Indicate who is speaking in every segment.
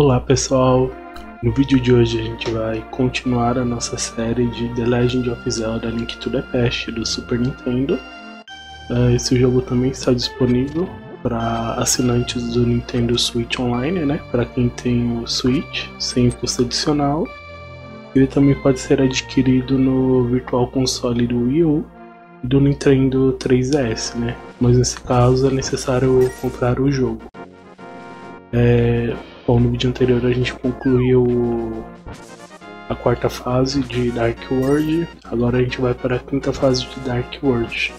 Speaker 1: Olá pessoal, no vídeo de hoje a gente vai continuar a nossa série de The Legend of Zelda Link to the Past do Super Nintendo. Uh, esse jogo também está disponível para assinantes do Nintendo Switch Online, né? Para quem tem o Switch, sem custo adicional. Ele também pode ser adquirido no Virtual Console do Wii U e do Nintendo 3DS, né? Mas nesse caso é necessário comprar o jogo. É, Bom, no vídeo anterior a gente concluiu a quarta fase de Dark World, agora a gente vai para a quinta fase de Dark World.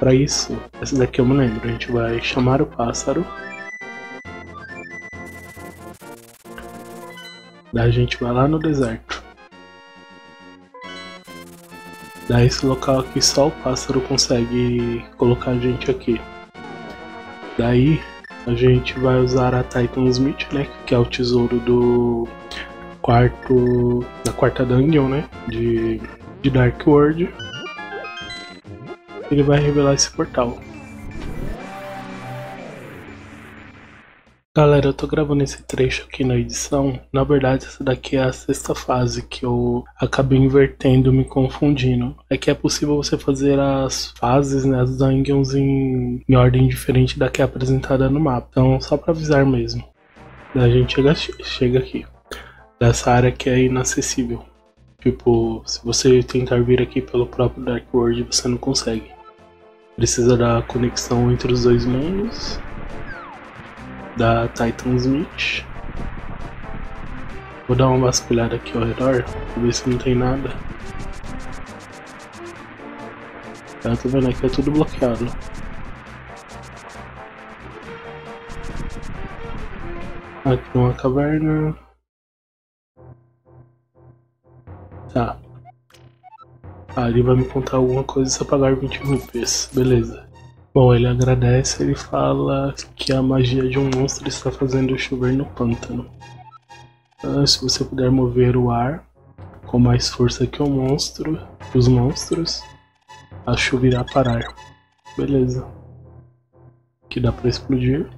Speaker 1: Para isso, essa daqui eu me lembro, a gente vai chamar o pássaro. Daí a gente vai lá no deserto. Daí esse local aqui só o pássaro consegue colocar a gente aqui. Daí a gente vai usar a Titan Smith, né, que é o tesouro do quarto da quarta dungeon, né, de, de Dark World. Ele vai revelar esse portal. Galera, eu tô gravando esse trecho aqui na edição. Na verdade, essa daqui é a sexta fase que eu acabei invertendo, me confundindo. É que é possível você fazer as fases, né, as dungeons em, em ordem diferente da que é apresentada no mapa. Então, só pra avisar mesmo. A gente chega, chega aqui. Dessa área que é inacessível. Tipo, se você tentar vir aqui pelo próprio Dark World, você não consegue. Precisa da conexão entre os dois mundos da Titan Smith. Vou dar uma vasculhada aqui ao redor, pra ver se não tem nada. Eu tô vendo aqui, é tudo bloqueado. Aqui uma caverna. Tá. Ah, ele vai me contar alguma coisa se eu pagar 20 rupias. Beleza. Bom, ele agradece ele fala que a magia de um monstro está fazendo chover no pântano. Ah, se você puder mover o ar com mais força que o monstro, os monstros, a chuva irá parar. Beleza. Aqui dá pra explodir.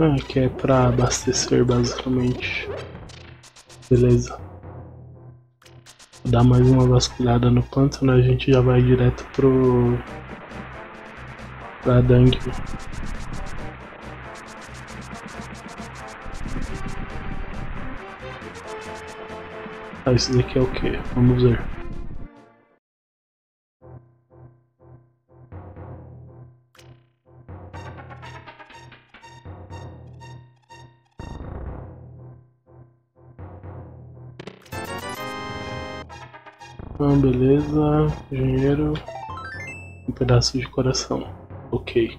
Speaker 1: Ah, que é pra abastecer basicamente. Beleza. Vou dar mais uma vasculhada no pântano, a gente já vai direto pro. pra Dung. Ah, isso daqui é o que? Vamos ver. Beleza. Dinheiro. Um pedaço de coração. Ok.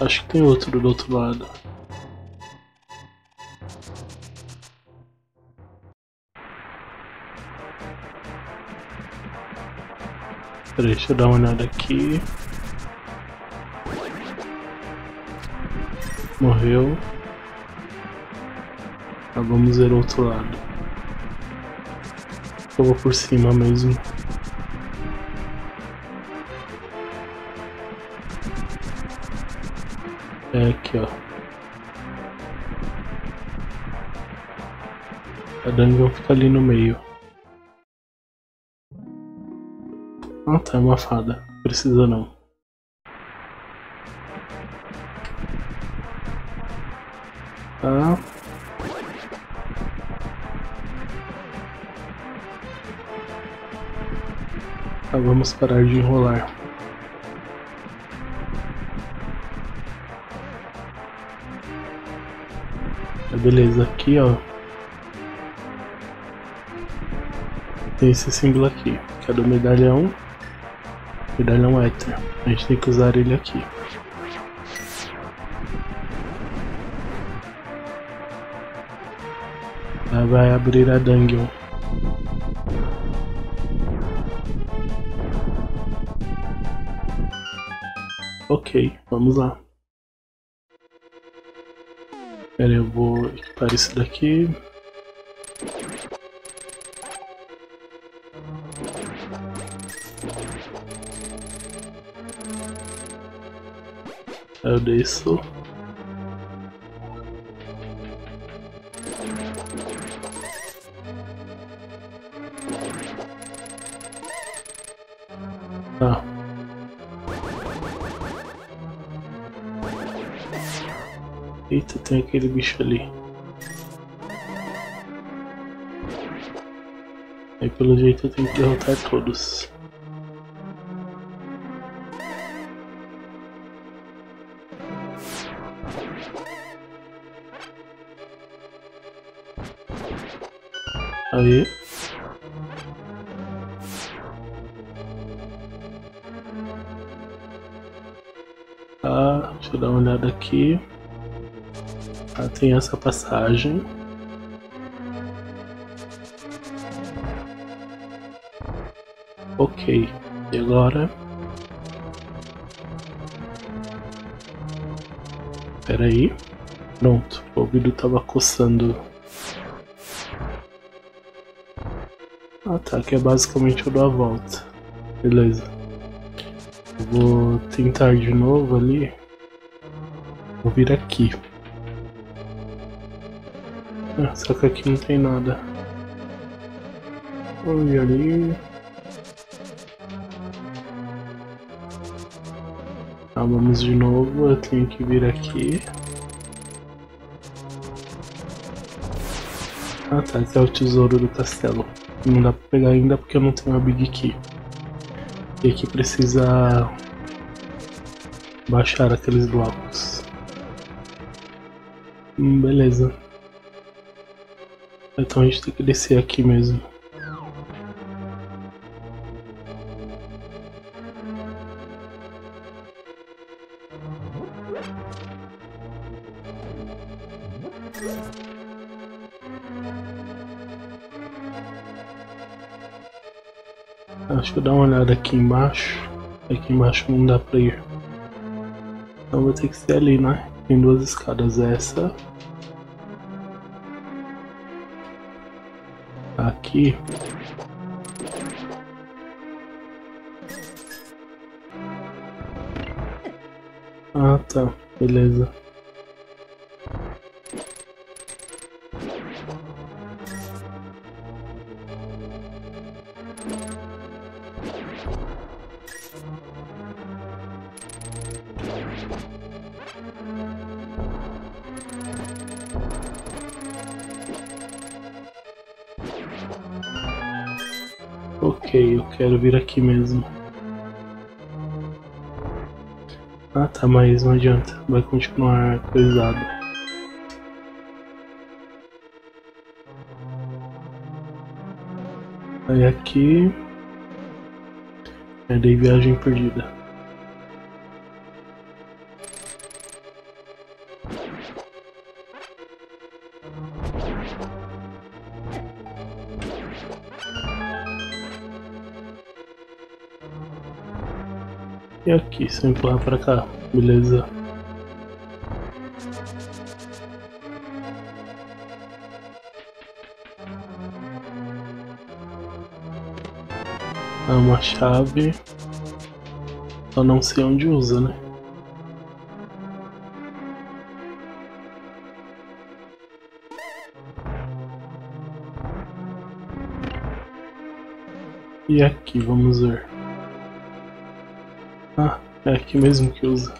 Speaker 1: Acho que tem outro do outro lado. Peraí, deixa eu dar uma olhada aqui. Morreu. Agora vamos ver o outro lado. Eu vou por cima mesmo. É aqui, ó. A dungeon fica ali no meio. Ah tá, é uma fada. Precisa não. Vamos parar de enrolar. Tá, beleza, aqui ó. Tem esse símbolo aqui, que é do medalhão. Medalhão Ether. A gente tem que usar ele aqui. vai abrir a dungeon. Ok, vamos lá. Pera eu vou equipar isso daqui. Eu desço. Tem aquele bicho ali. Aí pelo jeito eu tenho que derrotar todos. Aí. Tá, deixa eu dar uma olhada aqui. Ah, tem essa passagem. Ok, e agora? Espera aí. Pronto, o ouvido tava coçando. Ah tá, que é basicamente eu dou a volta. Beleza. vou tentar de novo ali. Vou vir aqui. Ah, só que aqui não tem nada. Olha ali. Tá, vamos de novo. Eu tenho que vir aqui. Ah tá, esse é o tesouro do castelo. Não dá pra pegar ainda porque eu não tenho a Big Key. E aqui precisa baixar aqueles blocos. Hum, beleza. Então a gente tem que descer aqui mesmo. Que eu dar uma olhada aqui embaixo. Aqui embaixo não dá pra ir. Então vou ter que ser ali, né? Tem duas escadas. Essa. Aqui. Ah, tá. Beleza. Ok, eu quero vir aqui mesmo. Ah tá, mas não adianta, vai continuar coisado. Aí aqui. É de viagem perdida. E aqui, se eu empurrar pra cá, beleza. É uma chave. Só não sei onde usa, né? E aqui, vamos ver. É aqui mesmo que usa.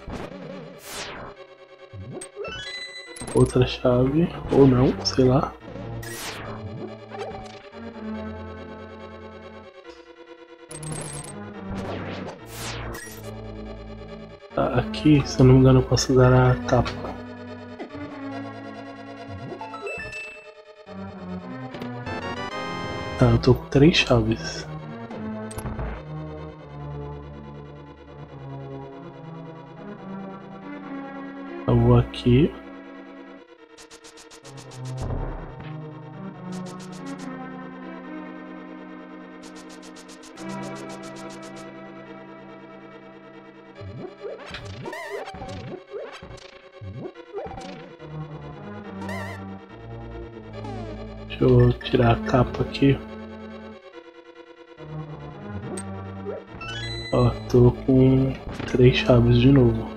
Speaker 1: Outra chave, ou não, sei lá. Tá, aqui, se eu não me engano, eu posso dar a capa. Tá, eu tô com três chaves. Aqui. Deixa eu tirar a capa aqui. Ó, tô com três chaves de novo.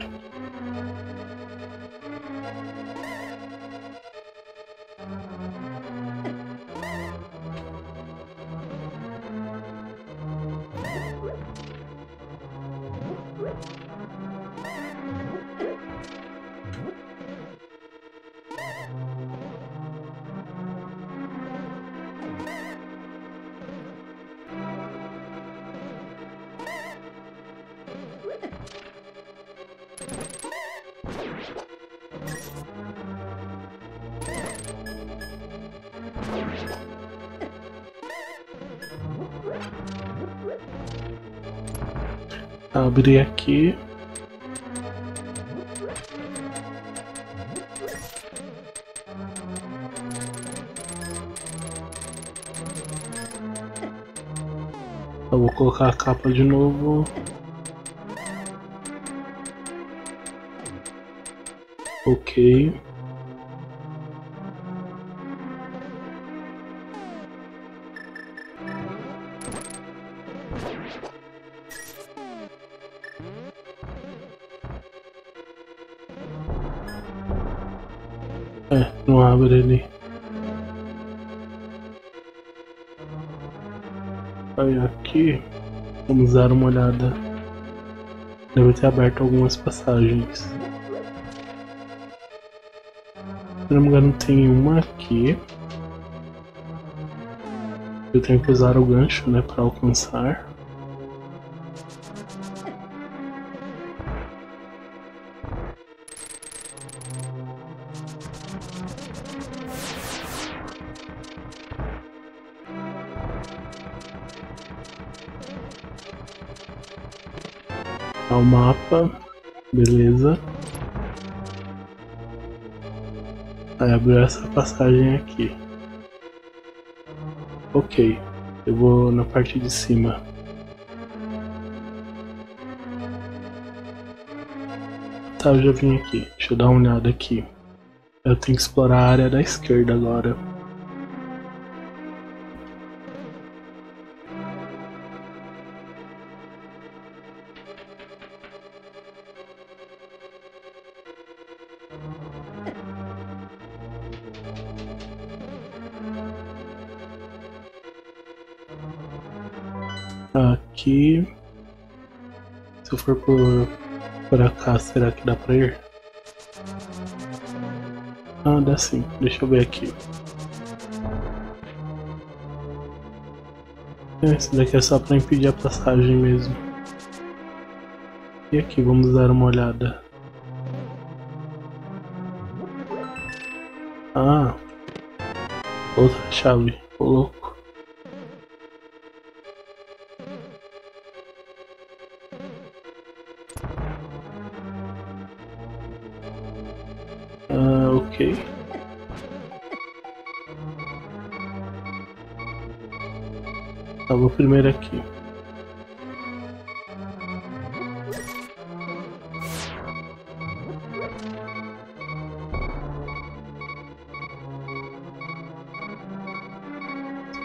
Speaker 1: Abrir aqui. Eu vou colocar a capa de novo. Ok. Abre ali. Aí aqui, vamos dar uma olhada. Deve ter aberto algumas passagens. Se não me engano, tem uma aqui. Eu tenho que usar o gancho, né, para alcançar. Mapa, beleza. Aí abriu essa passagem aqui. Ok, eu vou na parte de cima. Tá, eu já vim aqui. Deixa eu dar uma olhada aqui. Eu tenho que explorar a área da esquerda agora. Aqui. Se eu for por, por cá, será que dá pra ir? Ah, dá sim. Deixa eu ver aqui. É, esse daqui é só pra impedir a passagem mesmo. E aqui, vamos dar uma olhada. Ah, outra chave, louco. Ah, ok. Tá, vou primeiro aqui.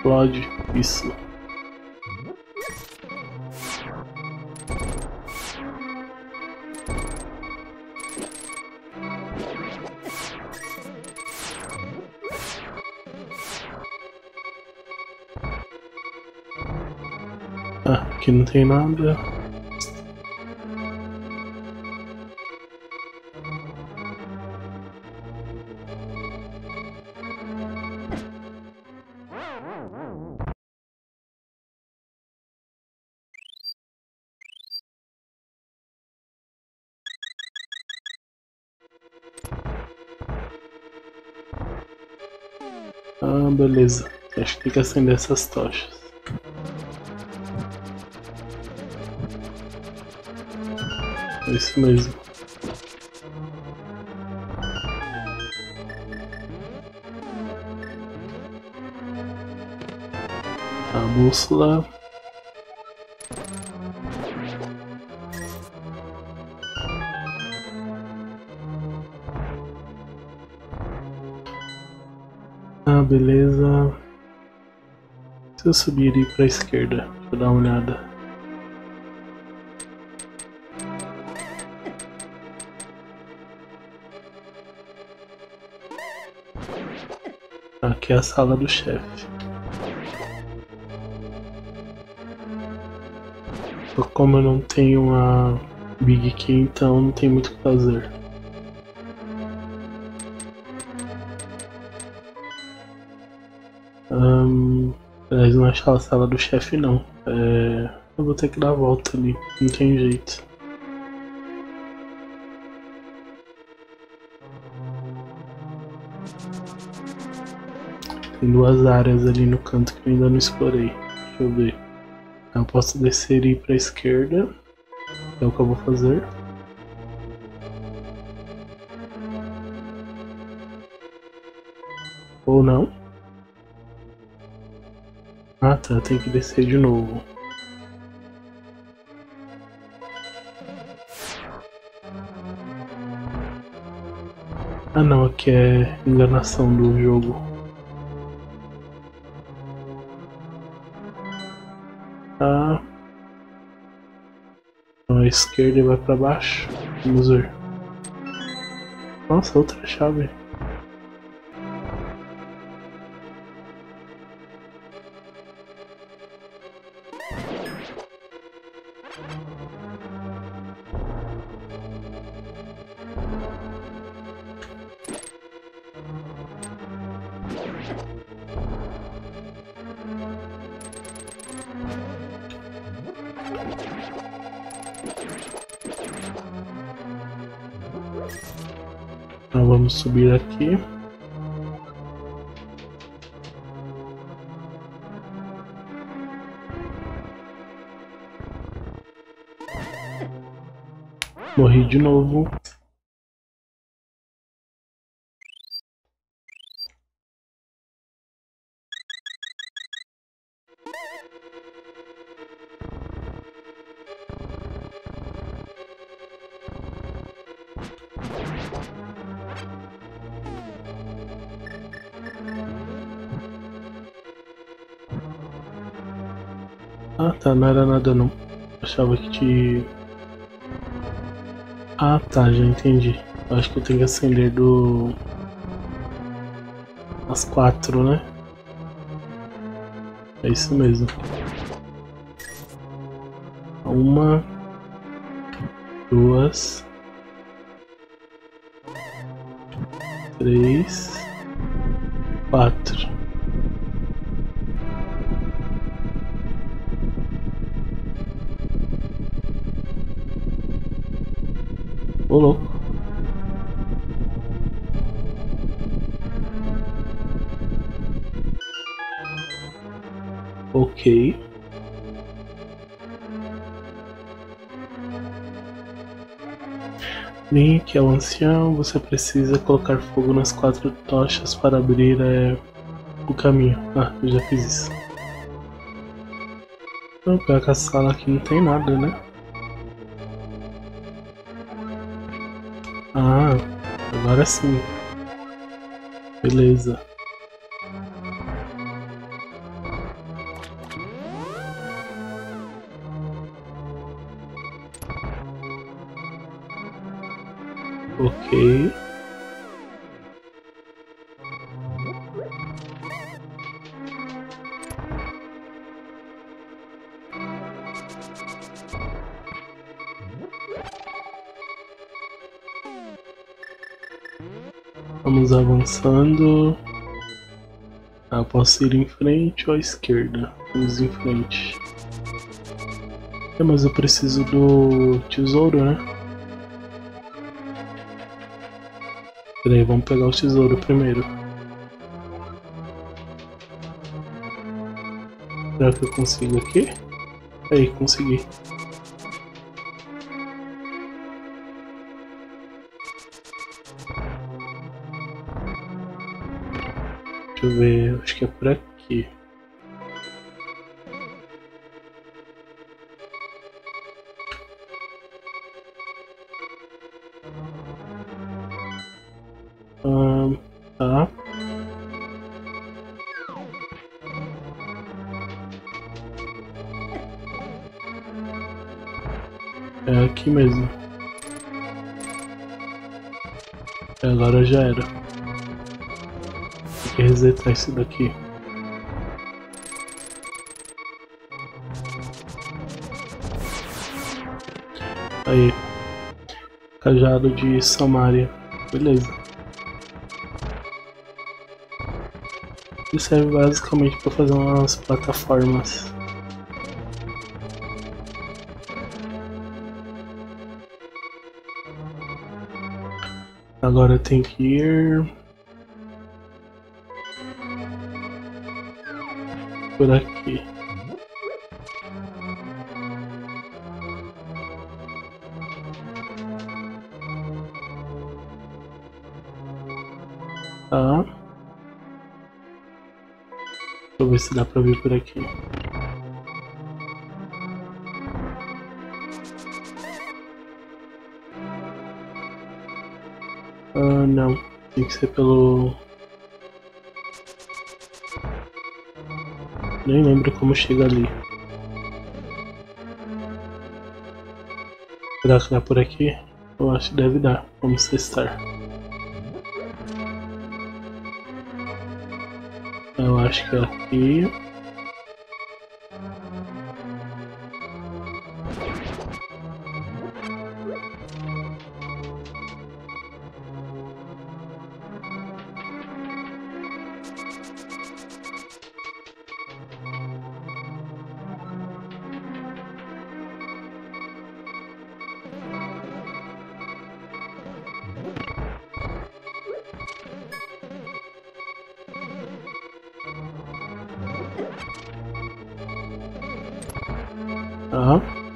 Speaker 1: Explode isso. Ah, aqui não tem nada. Que acender essas tochas. É isso mesmo. A bússola. Ah, beleza. Se eu subir ir pra esquerda, eu dar uma olhada. Aqui é a sala do chefe. Como eu não tenho a Big Key, então não tem muito o que fazer. Aliás, não achar a sala do chefe não. É, eu vou ter que dar a volta ali, não tem jeito. Tem duas áreas ali no canto que eu ainda não explorei. Deixa eu ver. Eu posso descer e ir para a esquerda. É o que eu vou fazer. Ou não. Ah tá, tem que descer de novo. Ah não, aqui é enganação do jogo. Tá. Então a esquerda vai para baixo. Vamos ver. Nossa, outra chave. Subir aqui. Morri de novo. Ah tá, não era nada não. Achava que te. Ah tá, já entendi. Acho que eu tenho que acender do. As quatro, né? É isso mesmo. Uma. Duas. Três. Quatro. Ok. Link é o ancião, você precisa colocar fogo nas quatro tochas para abrir é, o caminho. Ah, eu já fiz isso. Não, pior que a sala aqui não tem nada, né? Ah, agora sim. Beleza. Avançando. Ah, posso ir em frente ou à esquerda? Vamos em frente. É, mas eu preciso do tesouro, né? Peraí, vamos pegar o tesouro primeiro. Será que eu consigo aqui? Aí, consegui. Deixa eu ver, acho que é por aqui. ah tá. É aqui mesmo. É, agora já era. Que resetar isso daqui. Aí. Cajado de Samaria. Beleza. Isso serve basicamente para fazer umas plataformas. Agora tem que ir por aqui. Tá. Deixa eu ver se dá pra vir por aqui. Ah, não. Tem que ser pelo... Nem lembro como chega ali. Será que dá por aqui? Eu acho que deve dar. Vamos testar. Eu acho que é aqui.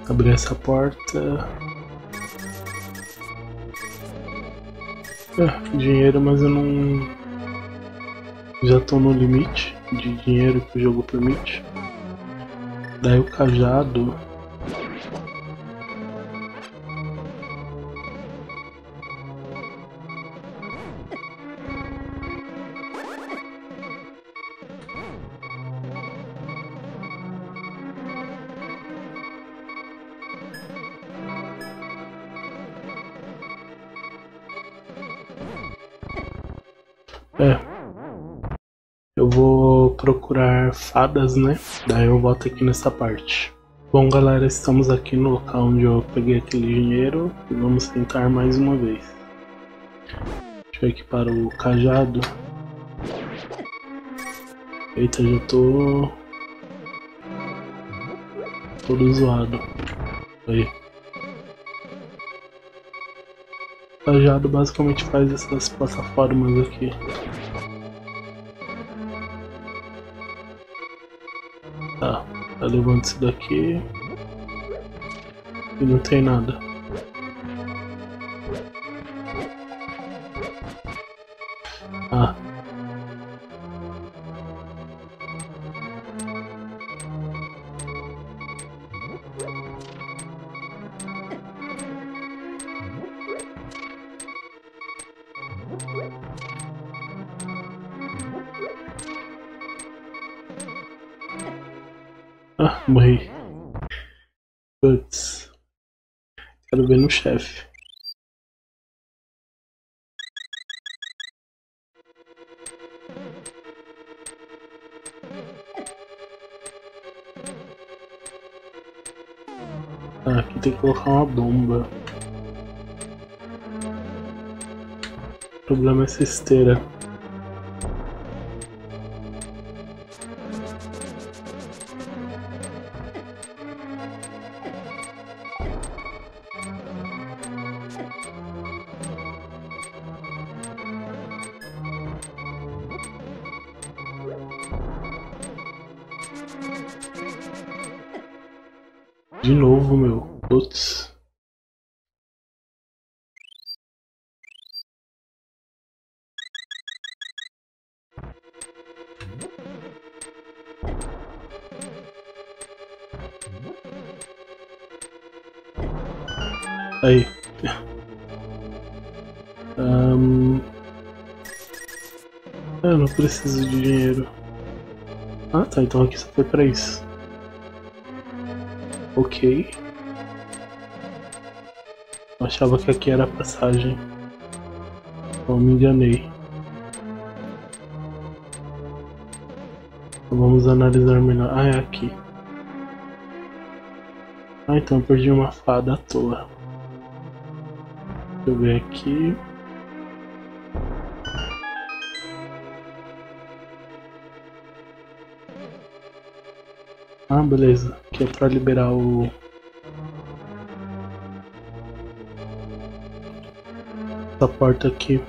Speaker 1: Abrir essa porta. É, dinheiro, mas eu não. Já tô no limite de dinheiro que o jogo permite. Daí o cajado. Fadas, né? Daí eu volto aqui nessa parte. Bom, galera, estamos aqui no local onde eu peguei aquele dinheiro e vamos tentar mais uma vez. Deixa eu equipar o cajado. Eita, já tô... Todo zoado. Aí. O cajado basicamente faz essas plataformas aqui. Tá, isso daqui. E não tem nada. Aqui tem que colocar uma bomba. O problema é essa esteira. Preciso de dinheiro. Ah tá, então aqui só foi pra isso. Ok. Eu achava que aqui era a passagem. Eu me enganei. Então vamos analisar melhor. Ah, é aqui. Ah, então eu perdi uma fada à toa. Deixa eu ver aqui. Beleza. Aqui é pra liberar o... Essa porta aqui.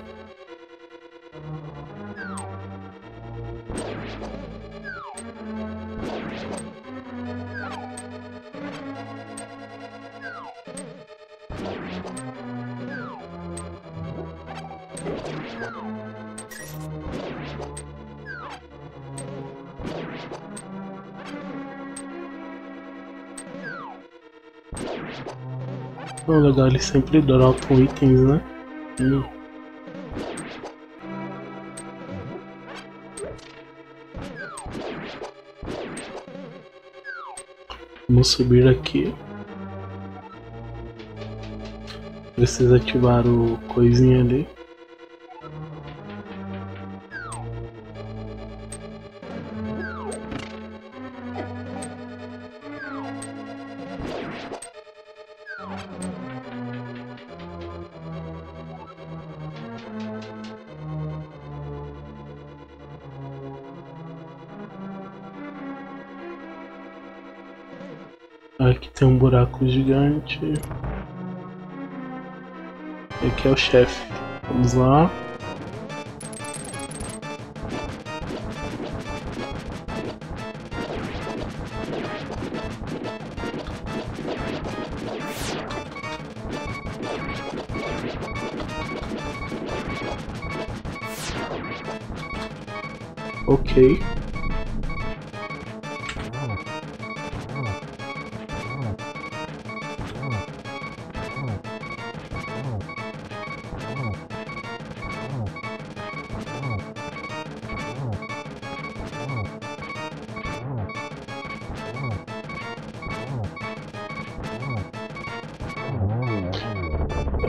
Speaker 1: Oh, legal, eles sempre dropam itens, né? Hum. Vamos subir aqui. Precisa ativar o coisinha ali. Buraco gigante. Aqui é o chefe. Vamos lá.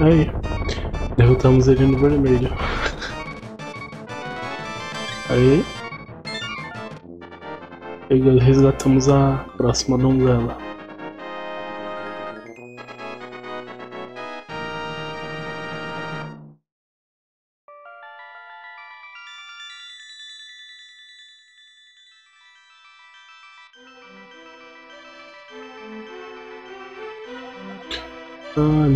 Speaker 1: Aí, derrotamos ele no vermelho. Aí, resgatamos a próxima donzela.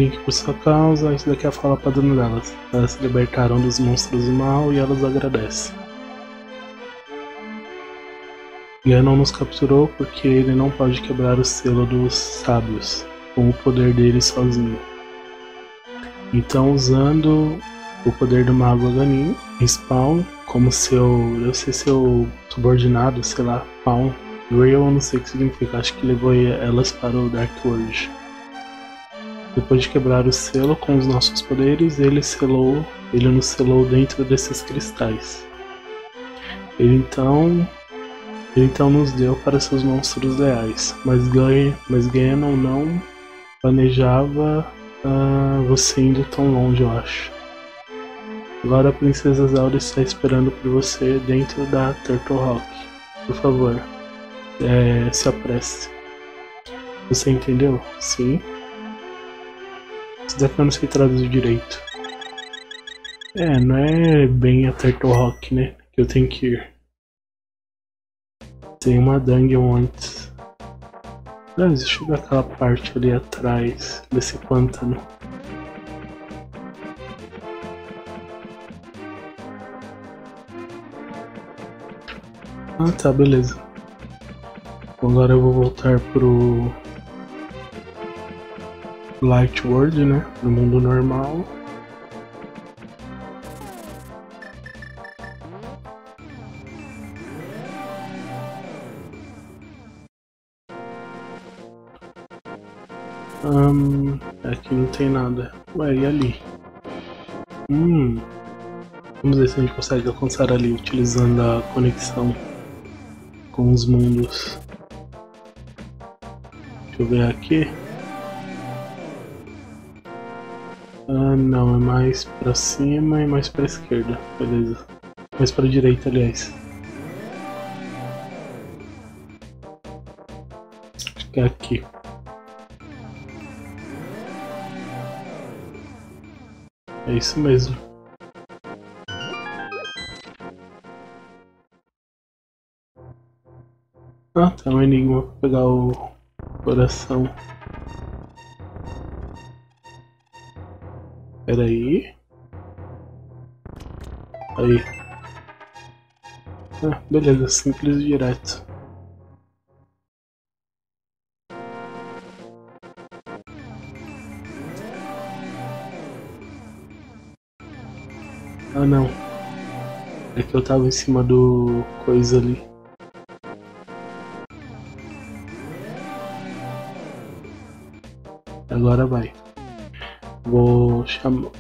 Speaker 1: Link por sua causa, isso daqui é a fala padrão delas. Elas se libertaram dos monstros do mal e elas agradecem. Ganon nos capturou porque ele não pode quebrar o selo dos sábios com o poder dele sozinho. Então, usando o poder do mago Aganin, Spawn, como seu. eu sei seu subordinado, sei lá, Spawn, Real, não sei o que significa, acho que levou elas para o Dark World. Depois de quebrar o selo com os nossos poderes, ele selou, ele nos selou dentro desses cristais. Ele então, ele então nos deu para seus monstros reais, mas ganha, mas Ganon não planejava uh, você indo tão longe, eu acho. Agora a Princesa Zelda está esperando por você dentro da Turtle Rock. Por favor, é, se apresse. Você entendeu? Sim. Isso daqui eu não sei traduzir direito. É, não é bem a Turtle Rock, né? Que eu tenho que ir. Tem uma dungeon antes. Aliás, deixa eu ver aquela parte ali atrás desse pântano. Ah tá, beleza. Agora eu vou voltar pro Light World, né? No mundo normal. Um, aqui não tem nada. Ué, e ali? Hum. Vamos ver se a gente consegue alcançar ali utilizando a conexão com os mundos. Deixa eu ver aqui. Não, é mais pra cima e mais pra esquerda. Beleza. Mais pra direita, aliás. Acho que é aqui. É isso mesmo. Ah, tem um enigma pra pegar o coração. Pera aí. Aí. Ah, beleza, simples e direto. Ah não. É que eu tava em cima do coisa ali. Agora vai. Vou chamar.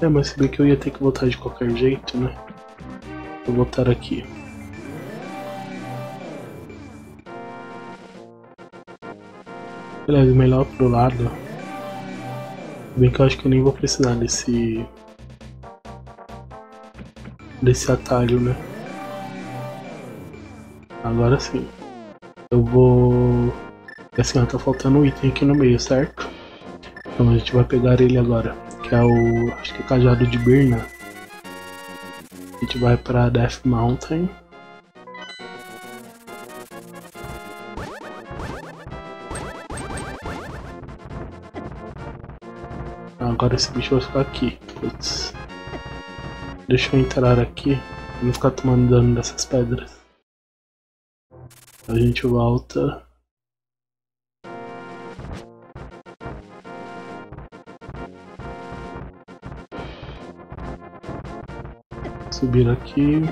Speaker 1: É, mas se bem que eu ia ter que voltar de qualquer jeito, né? Vou voltar aqui. Beleza, melhor pro lado. Bem que eu acho que eu nem vou precisar desse. desse atalho, né? Agora sim. Eu vou. Assim, ó, tá faltando um item aqui no meio, certo? Então a gente vai pegar ele agora, que é o. acho que é o cajado de Birna. A gente vai pra Death Mountain. Agora esse bicho vai ficar aqui. Putz. Deixa eu entrar aqui. Não ficar tomando dano dessas pedras. A gente volta. Subir aqui.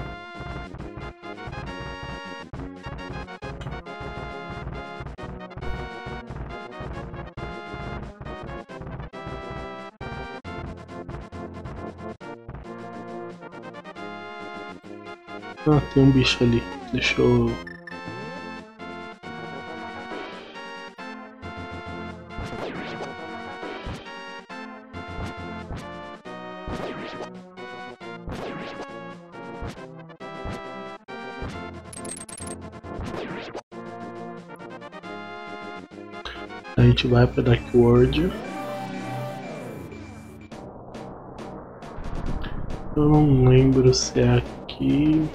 Speaker 1: Ah, tem um bicho ali. Deixa eu gente vai para Dark World. Eu não lembro se é aqui.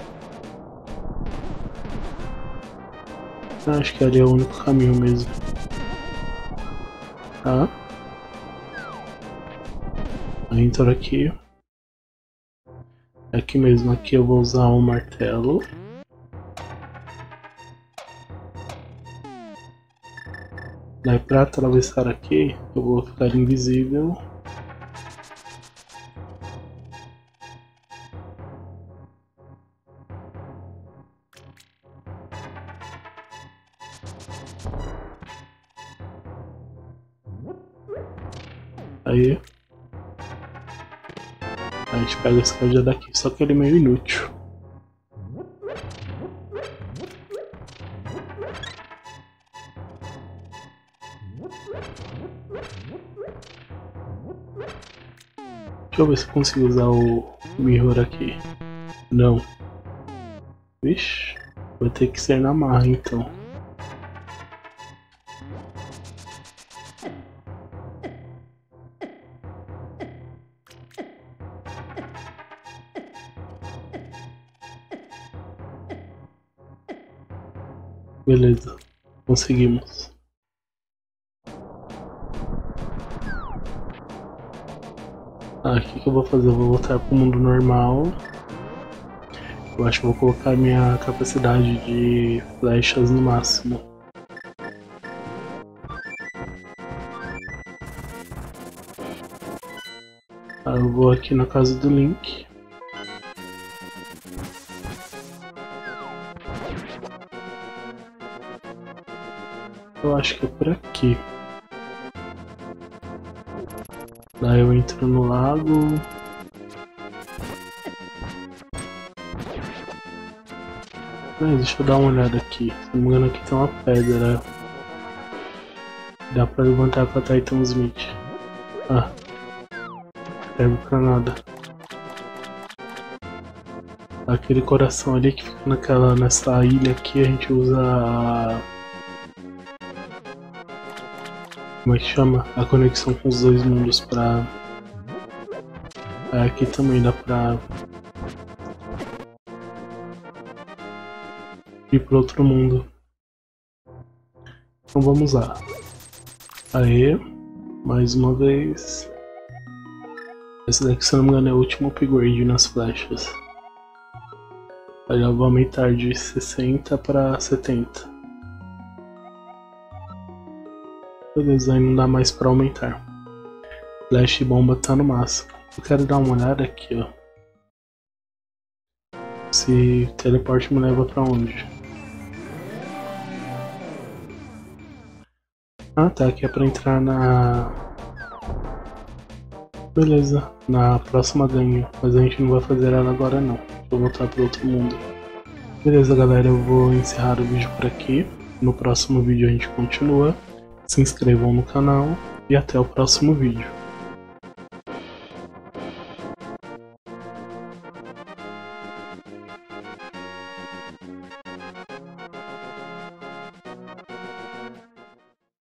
Speaker 1: Acho que ali é o único caminho mesmo. Tá. Entro aqui. Aqui mesmo, aqui eu vou usar um martelo. Daí para atravessar aqui, eu vou ficar invisível. Aí a gente pega esse cajado daqui, só que ele é meio inútil. Deixa eu ver se eu consigo usar o mirror aqui. Não. Vixe, vai ter que ser na marra então. Beleza, conseguimos. Ah, o que, que eu vou fazer? Eu vou voltar pro mundo normal. Eu acho que vou colocar minha capacidade de flechas no máximo. Ah, eu vou aqui na casa do Link. Eu acho que é por aqui. Daí eu entro no lago. Ah, deixa eu dar uma olhada aqui. Se não me engano aqui tem uma pedra. Dá pra levantar com a Titan Smith. Ah. serve pra nada. Aquele coração ali que fica naquela, nessa ilha aqui, a gente usa Como é que chama? A conexão com os dois mundos pra... Aqui também dá pra... Ir pro outro mundo. Então vamos lá. Aê, mais uma vez. Esse daqui, se não me engano, é o último upgrade nas flechas. Aí eu vou aumentar de 60 para 70. Beleza, aí não dá mais para aumentar. Flash bomba tá no máximo. Eu quero dar uma olhada aqui, ó. Se teleporte me leva para onde? Ah tá, aqui é pra entrar na. Beleza, na próxima ganho, mas a gente não vai fazer ela agora não. Vou voltar para outro mundo. Beleza galera, eu vou encerrar o vídeo por aqui. No próximo vídeo a gente continua. Se inscrevam no canal e até o próximo vídeo.